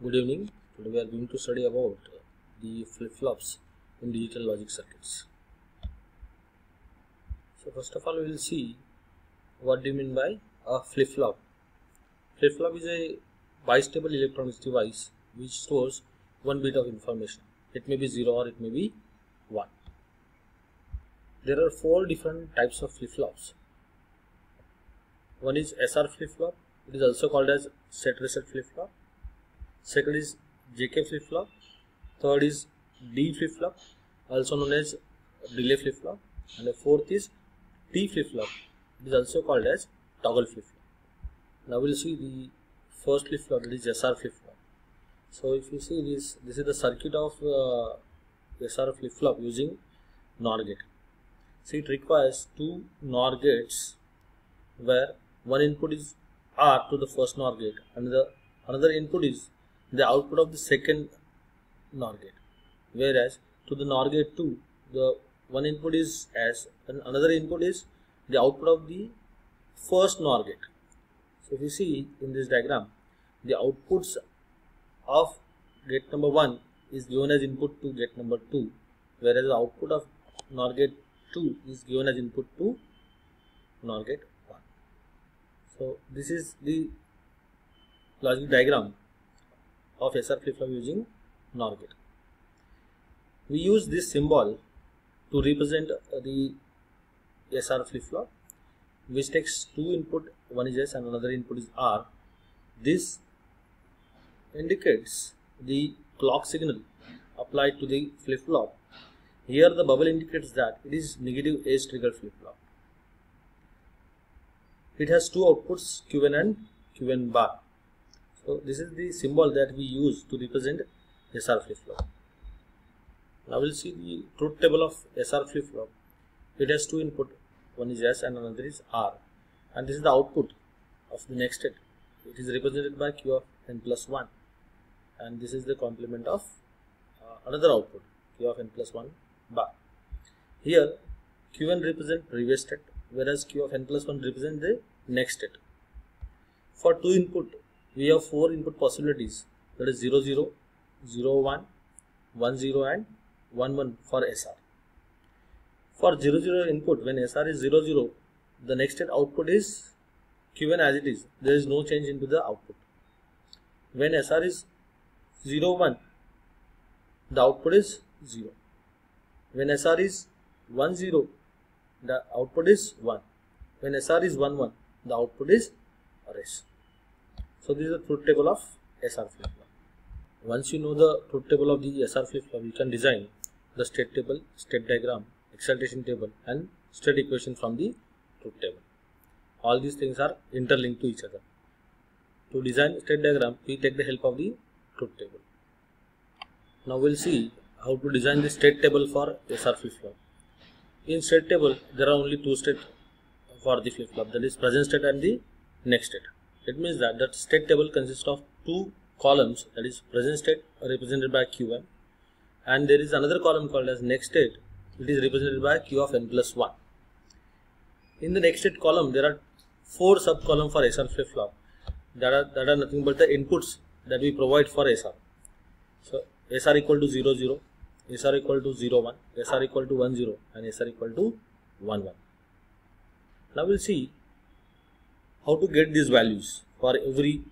Good evening. Today we are going to study about the flip-flops in digital logic circuits. So first of all we will see what do you mean by a flip-flop. Flip-flop is a bistable electronics device which stores one bit of information. It may be 0 or it may be 1. There are four different types of flip-flops. One is SR flip-flop. It is also called as set reset flip-flop second is JK flip flop, third is D flip flop, also known as delay flip flop, and the fourth is T flip flop. It is also called as toggle flip flop. Now we'll see the first flip flop that is SR flip flop. So if you see this, this is the circuit of uh, SR flip flop using NOR gate. So it requires two NOR gates where one input is R to the first NOR gate and the another input is the output of the second NOR gate. Whereas to the NOR gate 2, the one input is S and another input is the output of the first NOR gate. So if you see in this diagram, the outputs of gate number 1 is given as input to gate number 2, whereas the output of NOR gate 2 is given as input to NOR gate 1. So this is the logic diagram of SR flip-flop using NOR gate. We use this symbol to represent the SR flip-flop which takes two input, one is S and another input is R. This indicates the clock signal applied to the flip-flop. Here the bubble indicates that it is negative edge trigger flip-flop. It has two outputs Qn and Qn bar. So this is the symbol that we use to represent SR flip-flop. Now we'll see the truth table of SR flip-flop. It has two input, one is S and another is R. And this is the output of the next state. It is represented by Q of n plus 1. And this is the complement of uh, another output, Q of n plus 1 bar. Here, Qn represent previous state, whereas Q of n plus 1 represent the next state. For two input, we have four input possibilities. That is 0 0 0 1 1 0 and 1 1 for SR for 0 0 input when SR is 0 0 the next state output is Qn as it is. There is no change into the output. When SR is 0 1 the output is 0 when SR is 1 0 the output is 1 when SR is 1 1 the output is res so this is the truth table of SR flip-flop. Once you know the truth table of the SR flip-flop, you can design the state table, state diagram, excitation table and state equation from the truth table. All these things are interlinked to each other. To design state diagram, we take the help of the truth table. Now we'll see how to design the state table for SR flip-flop. In state table, there are only two states for the flip-flop, that is present state and the next state. It means that that state table consists of two columns that is present state represented by Qn and there is another column called as next state it is represented by Q of n plus 1. In the next state column there are four sub column for SR flip flop that are, that are nothing but the inputs that we provide for SR. So SR equal to 0 0, SR equal to 0 1, SR equal to 1 0 and SR equal to 1 1. Now we'll see how to get these values for every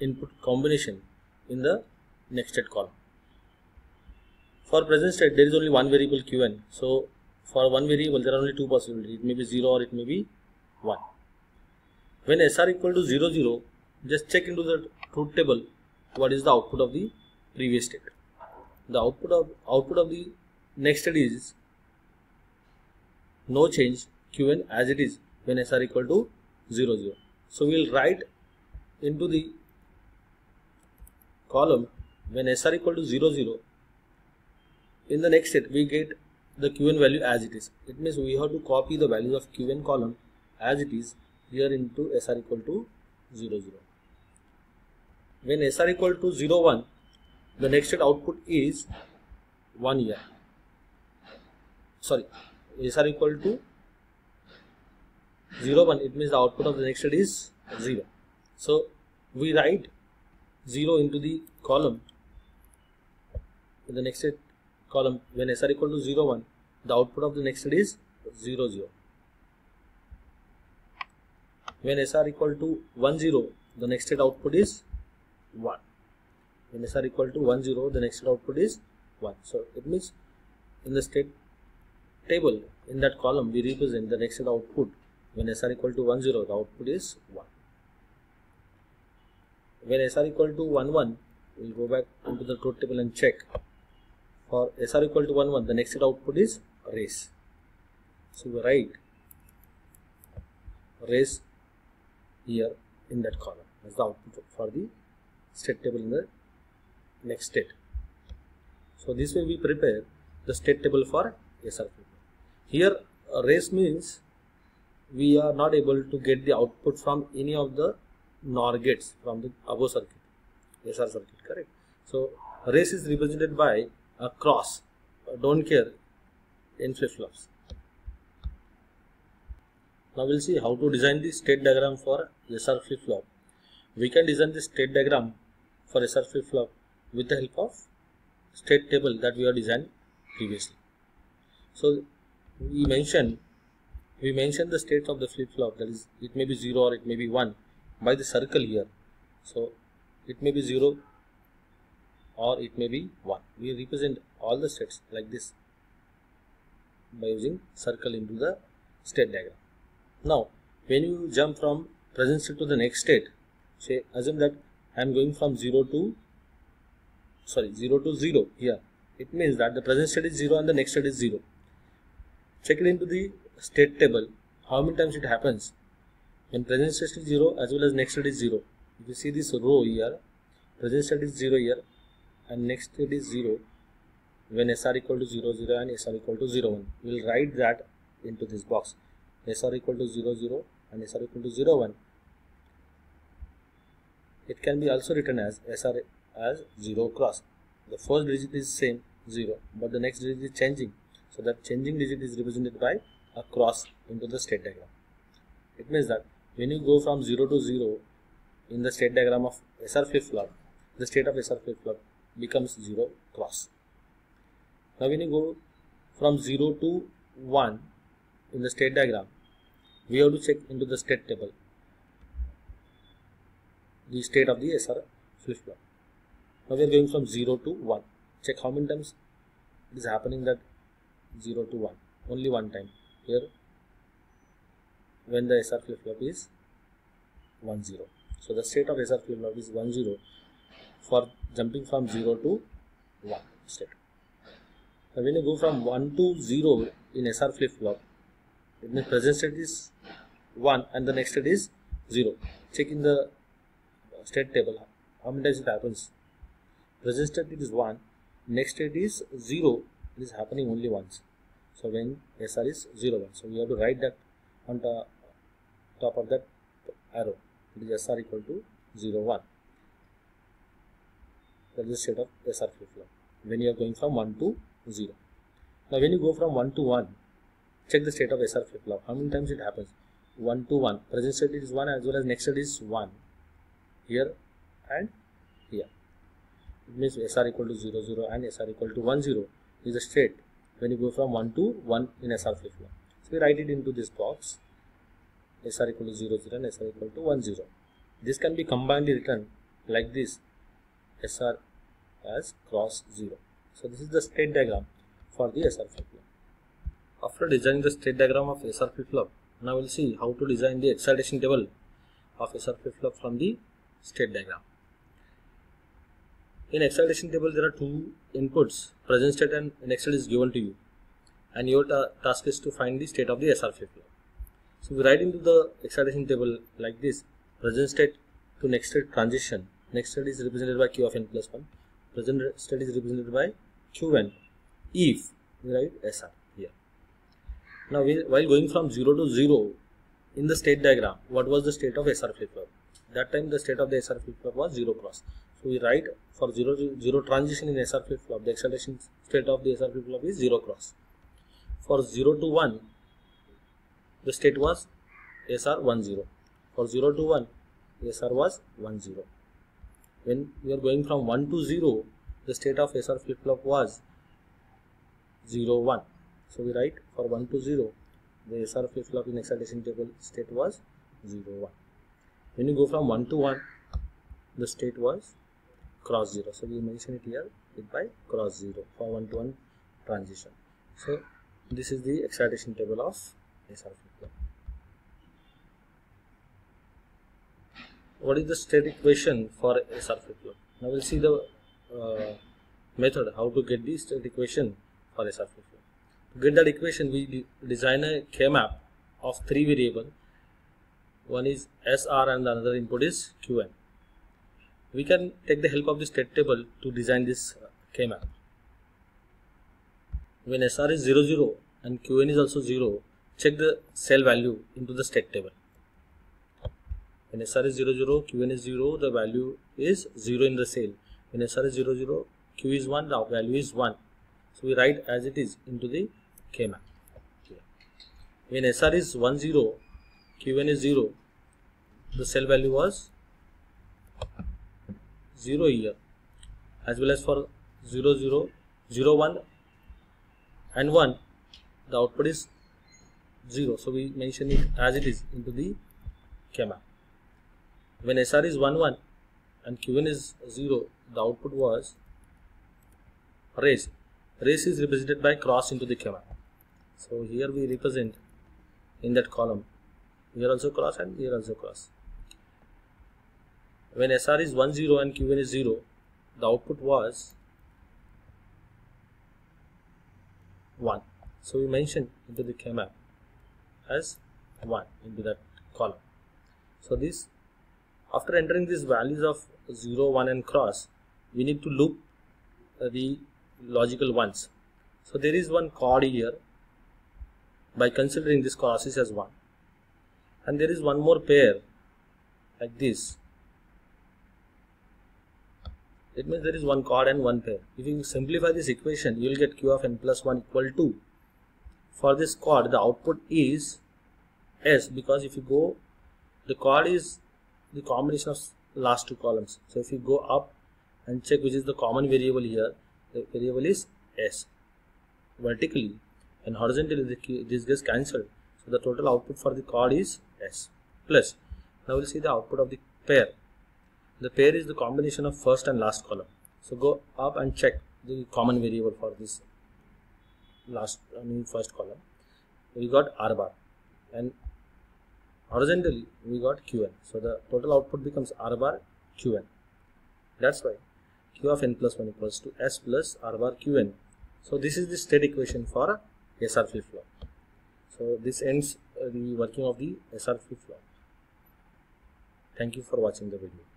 input combination in the next state column. For present state, there is only one variable qn. So, for one variable, there are only two possibilities. It may be 0 or it may be 1. When SR equal to 0, 0, just check into the truth table what is the output of the previous state. The output of output of the next state is no change qn as it is when SR equal to 0 0 so we will write into the column when SR equal to 0 0 in the next set we get the Qn value as it is. It means we have to copy the values of Qn column as it is here into SR equal to 0 0 when SR equal to 0 1 the next set output is 1 year. Sorry SR equal to 0 1 it means the output of the next state is 0 so we write 0 into the column. In the next state column when SR equal to 0 1 the output of the next state is 0 0 when SR equal to 1 0 the next state output is 1 when SR equal to 1 0 the next state output is 1 so it means in the state table in that column we represent the next state output when SR equal to 1 0 the output is 1 when SR equal to 1 1 we'll go back into the truth table and check. For SR equal to 1 1 the next state output is race so we write race here in that column. As the output for the state table in the next state. So this way we prepare the state table for SR here race means we are not able to get the output from any of the NOR gates from the above circuit, SR circuit, correct? So race is represented by a cross, uh, don't care in flip-flops. Now we'll see how to design the state diagram for SR flip-flop. We can design the state diagram for SR flip-flop with the help of state table that we have designed previously. So we mentioned we mentioned the states of the flip-flop that is it may be 0 or it may be 1 by the circle here. So it may be 0 or it may be 1 we represent all the states like this by using circle into the state diagram. Now when you jump from present state to the next state say assume that I am going from 0 to sorry 0 to 0 here. It means that the present state is 0 and the next state is 0 check it into the state table how many times it happens? When present state is 0 as well as next state is 0 if you see this row here present state is 0 here and next state is 0 when SR equal to 0 0 and SR equal to 0 1 we will write that into this box. SR equal to 0 0 and SR equal to 0 1 it can be also written as SR as 0 cross. The first digit is same 0 but the next digit is changing. So that changing digit is represented by a cross into the state diagram it means that when you go from 0 to 0 in the state diagram of SR flip-flop, the state of SR flip-flop becomes 0 cross. Now when you go from 0 to 1 in the state diagram, we have to check into the state table the state of the SR flip-flop. Now we are going from 0 to 1. Check how many times it is happening that 0 to 1. Only one time. Here when the SR flip-flop is 1 0. So the state of SR flip-flop is 1 0 for jumping from 0 to 1 state. Now when you go from 1 to 0 in SR flip-flop, it means present state is 1 and the next state is 0. Check in the uh, state table how many times it happens. Present state is 1, next state is 0, it is happening only once. So when SR is 0 1. So we have to write that on the top of that arrow. It is SR equal to 0 1 that is the state of SR flip-flop when you are going from 1 to 0 now when you go from 1 to 1 check the state of SR flip-flop how many times it happens? 1 to 1 present state is 1 as well as next state is 1 here and here. It means SR equal to 0 0 and SR equal to 1 0 is the state when you go from 1 to 1 in SR flip-flop so we write it into this box SR equal to 0 0 and SR equal to 1 0. This can be combinedly written like this SR as cross 0. So this is the state diagram for the SR flip-flop. After designing the state diagram of SR flip-flop, now we'll see how to design the excitation table of SR flip-flop from the state diagram. In excitation table, there are two inputs, present state and next state is given to you. And your ta task is to find the state of the SR flip-flop. So we write into the excitation table like this present state to next state transition. Next state is represented by q of n plus 1. Present state is represented by qn if we write SR here. Now while going from 0 to 0 in the state diagram, what was the state of SR flip-flop? That time the state of the SR flip-flop was 0 cross. So we write for 0 0 transition in SR flip-flop, the excitation state of the SR flip-flop is 0 cross. For 0 to 1, the state was SR 10 for 0 to 1 SR was 10 when we are going from 1 to 0 the state of SR flip-flop was 0 1 so we write for 1 to 0 the SR flip-flop in excitation table state was 0 1 when you go from 1 to 1 the state was cross 0 so we mention it here with by cross 0 for 1 to 1 transition. So this is the excitation table of SR flip-flop what is the state equation for SR flip-flop now we'll see the uh, method how to get the state equation for SR flip-flop to get that equation we design a k-map of three variable. One is SR and the another input is QN we can take the help of the state table to design this uh, k-map when SR is 0 0 and Qn is also 0 check the cell value into the state table. When SR is 0 0 Qn is 0 the value is 0 in the cell. When SR is 0 0 Q is 1 the value is 1 so we write as it is into the K map. When SR is 1 0 Qn is 0 the cell value was 0 here as well as for 0 0 0 1 and 1 the output is 0 so we mention it as it is into the map when SR is 1 1 and Qn is 0 the output was race race is represented by cross into the K-map so here we represent in that column. Here also cross and here also cross when SR is 1 0 and Qn is 0 the output was 1 so we mentioned into the K-map as 1 into that column. So this after entering these values of 0 1 and cross we need to loop uh, the logical ones. So there is one quad here by considering this crosses as 1 and there is one more pair like this it means there is one quad and one pair. If you simplify this equation you will get q of n plus 1 equal to for this quad the output is s because if you go the quad is the combination of last two columns. So if you go up and check which is the common variable here the variable is s. Vertically and horizontally this gets cancelled. So the total output for the quad is s plus. Now we'll see the output of the pair the pair is the combination of first and last column. So go up and check the common variable for this last I mean first column. We got r bar. And horizontally we got qn. So the total output becomes r bar qn. That's why q of n plus 1 equals to s plus r bar qn. So this is the state equation for sr flip flop. So this ends the working of the sr flip flop. Thank you for watching the video